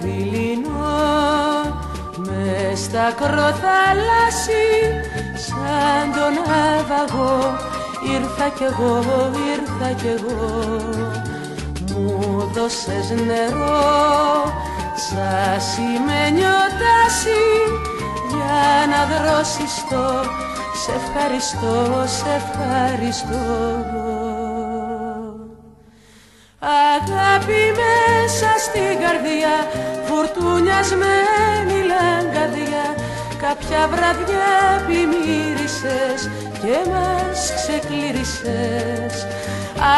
δειλινό μες στα κροθαλάσσι σαν τον άβαγο ήρθα κι εγώ, ήρθα κι εγώ. Μου δώσες νερό σαν σημαίνιο τάση για να δρώσεις το. Σε ευχαριστώ, σε ευχαριστώ. Αγάπη μέσα στην καρδιά Φουρτουνιασμένη λαγκαδιά Κάποια βραδιά πλημμύρισες Και μας ξεκλήρισες.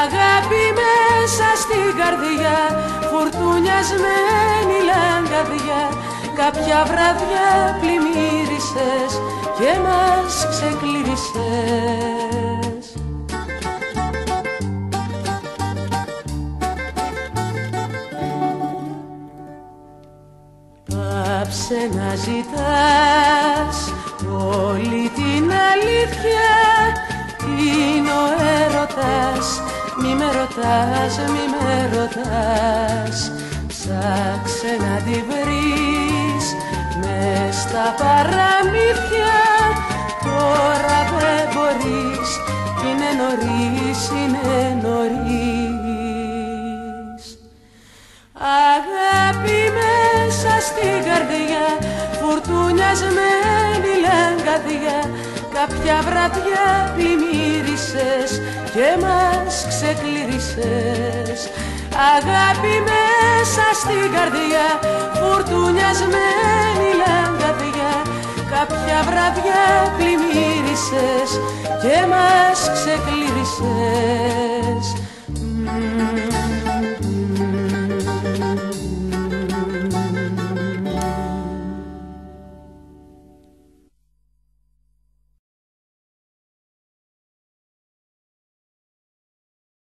Αγάπη μέσα στην καρδιά Φουρτουνιασμένη λαγκαδιά Κάποια βραδιά πλημμύρισες Και μας ξεκλήρισες Πάψε να ζητάς όλη την αλήθεια. Είναι ο έρωτας, μη με ρωτάς, μη με ρωτάς. Ψάξε να τη βρεις μες στα παραμύθια. Τώρα δεν μπορείς, είναι νωρίς, είναι νωρίς. Αγάπη μέσα στην καρδιά Φουρτουνιασμένη λαγκαδιά Κάποια βραδιά πλημμύρισες και μας ξεκλήρισες. Αγάπη μέσα στην καρδιά Φουρτουνιασμένη λαγκαδιά Κάποια βραδιά πλημμύρισες και μας ξεκλήρισες